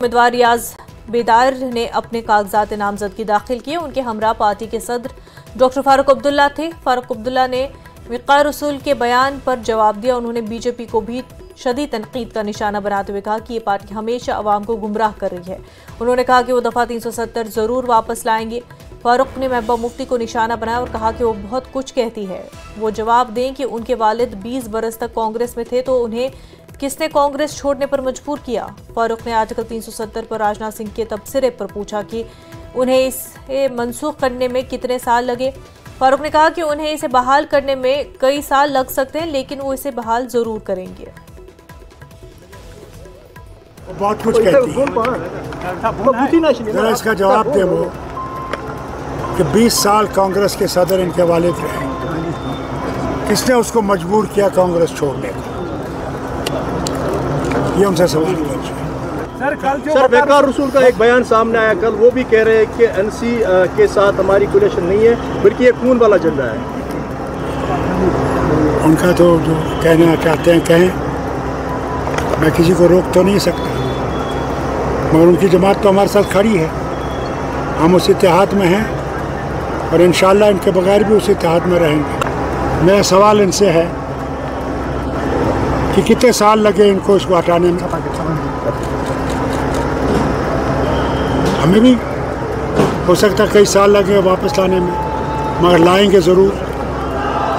उम्मीदवार रियाज बेदार ने अपने कागजात नामजदगी दाखिल किए। उनके हमरा पार्टी के सदर डॉक्टर फारूक अब्दुल्ला थे। फारूक अब्दुल्ला ने विकार रसूल के बयान पर जवाब दिया। उन्होंने बीजेपी को भी शदी तनकीद का निशाना बनाते हुए कहा कि ये पार्टी हमेशा आवाम को गुमराह कर रही है। उन्होंने कहा कि वो दफ़ा 370 ज़रूर वापस लाएँगे। फारूक ने महबूबा मुफ्ती को निशाना बनाया और कहा कि वो बहुत कुछ कहती है। वो जवाब दें कि उनके वालिद 20 बरस तक कांग्रेस में थे तो उन्हें किसने कांग्रेस छोड़ने पर मजबूर किया? फारूक ने आर्टिकल 370 पर राजनाथ सिंह के तबसरे पर पूछा कि उन्हें इसे मनसूख करने में कितने साल लगे? फारूक ने कहा कि उन्हें इसे बहाल करने में कई साल लग सकते हैं, लेकिन वो इसे बहाल ज़रूर करेंगे। बहुत कुछ कहती है। इसका जवाब दे वो कि 20 साल कांग्रेस के सदर इनके वालिद रहे। किसने उसको मजबूर किया कांग्रेस छोड़ने को? ये उनसे सवाल सर कल जो सर बेकार रसूल का एक बयान सामने आया। कल वो भी कह रहे हैं कि एनसी के साथ हमारी कोलेशन नहीं है बल्कि ये खून वाला झंडा है। उनका तो जो कहना चाहते हैं कहें। मैं किसी को रोक तो नहीं सकता। मगर उनकी जमात तो हमारे साथ खड़ी है। हम उस इतिहाद में हैं और इन इनके बगैर भी उस इतिहाद में रहेंगे। मेरा सवाल इनसे है कि कितने साल लगे इनको इसको हटाने में? हमें भी हो सकता कई साल लगे वापस लाने में, मगर लाएँगे ज़रूर।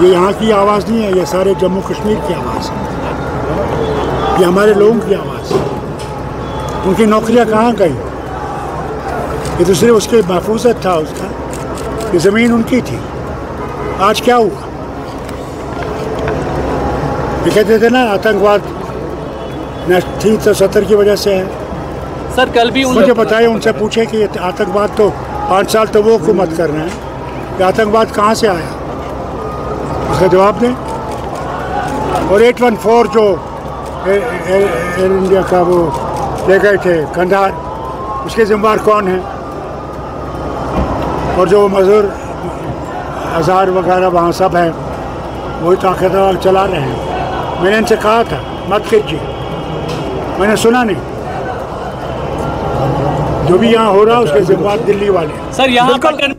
ये यहाँ की आवाज़ नहीं है, ये सारे जम्मू कश्मीर की आवाज़ है। ये हमारे लोगों की आवाज़ है। उनकी नौकरियाँ कहाँ गई? ये दूसरे उसके महफूजत था उसका, ये ज़मीन उनकी थी। आज क्या हुआ? कहते थे ना आतंकवाद तीन सौ सत्तर की वजह से है। सर कल भी मुझे बताए उनसे पूछे कि आतंकवाद तो पाँच साल तो वो हुकूमत कर रहे हैं। कि आतंकवाद कहाँ से आया? उसका जवाब दें। और एट वन फोर जो एयर इंडिया का वो ले गए थे कंधार उसके जिम्मेवार कौन है? और जो मजदूर हज़ार वगैरह वहाँ सब हैं वही ताकतवर तो चला रहे हैं। मैंने इनसे कहा था मत कीजिए मैंने सुना नहीं। जो भी यहाँ हो रहा है उसके जिम्मेदार दिल्ली वाले। सर यहाँ पर